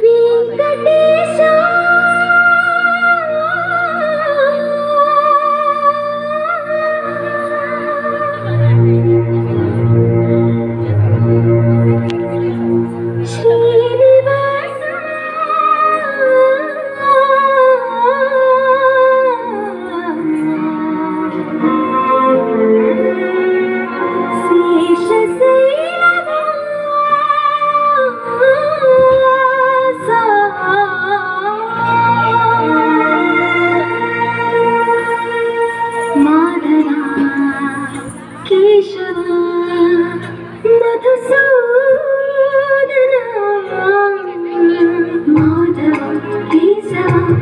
Vinkatesham.